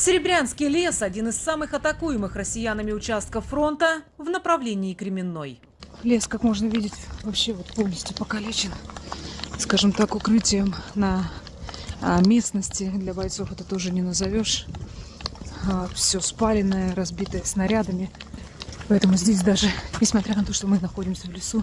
Серебрянский лес – один из самых атакуемых россиянами участков фронта в направлении Кременной. Лес, как можно видеть, вообще вот полностью покалечен. Скажем так, укрытием на а, местности для бойцов это тоже не назовешь. все спаленное, разбитое снарядами. Поэтому здесь даже, несмотря на то, что мы находимся в лесу,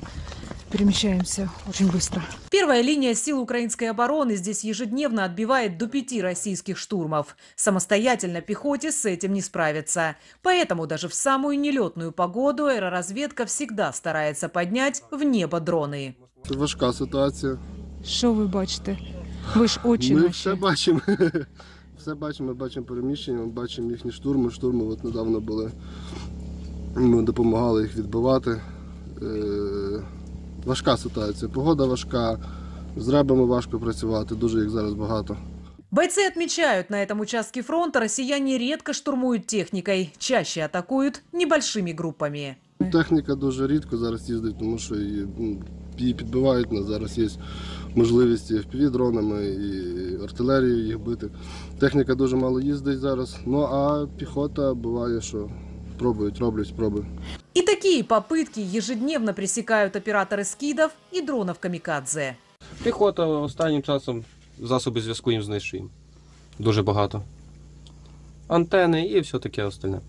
перемещаемся очень быстро. Первая линия сил украинской обороны здесь ежедневно отбивает до пяти российских штурмов. Самостоятельно пехоте с этим не справиться. Поэтому даже в самую нелетную погоду аэроразведка всегда старается поднять в небо дроны. Важка ситуація. Що ви бачите? Ви ж очі Ми наші. все бачимо. Все бачимо, ми бачимо переміщення, ми бачимо їхні штурми. Штурми от недавно були. Ми допомагали їх відбивати. Е, Важка ситуація. Погода важка, з ребами важко працювати, дуже їх зараз багато. Бойцы отмечают, на этом участке фронта россияне редко штурмуют техникой, чаще атакуют небольшими группами. Техніка дуже рідко зараз їздить, тому що її, ну, її підбивають. На зараз є можливість і FPV-дронами, і артилерією їх бити. Техніка дуже мало їздить зараз. Ну а піхота буває, що пробують, роблять спроби. И такие попытки ежедневно пресекают операторы скидов и дронов «Камикадзе». Піхота останнім часом засоби зв'язку їм знищуємо. Дуже багато. Антени і все таке остальне.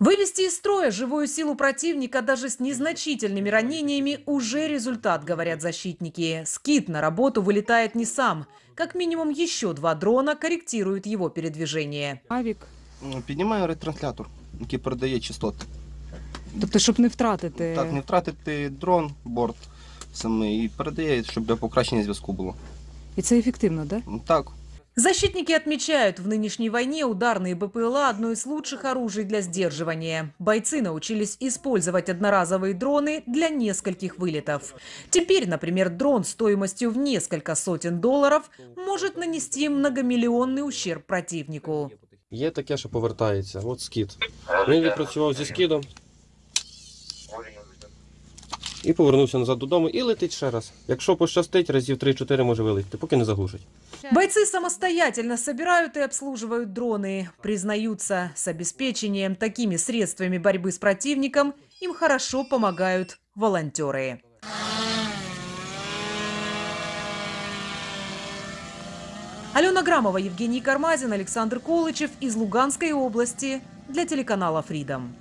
Вывести из строя живую силу противника даже с незначительными ранениями уже результат, говорят защитники. Скид на работу вылетает не сам. Как минимум еще два дрона корректируют его передвижение. Авік. Ну, Піднімаю ретранслятор, який передає частоти. Тобто, щоб не втратити. Так, не втратити дрон, борт самий, і передає, щоб для покращення зв'язку було. І це ефективно, да? Ну, Так, Защитники отмечают, в нынешней войне ударные БПЛА – одно из лучших оружий для сдерживания. Бойцы научились использовать одноразовые дроны для нескольких вылетов. Теперь, например, дрон стоимостью в несколько сотен долларов может нанести многомиллионный ущерб противнику. Є таке, що повертається. От скід. Він відпрацював зі скидом. І повернувся назад додому і летить ще раз. Якщо пощастить, разів 3-4 може вилетіти, поки не заглушить. Бойцы самостоятельно собирают и обслуживают дроны. Признаются, с обеспечением такими средствами борьбы с противником им хорошо помогают волонтеры. Алена Грамова, Евгений Кармазин, Александр Колычев из Луганской области для телеканала «Фридом».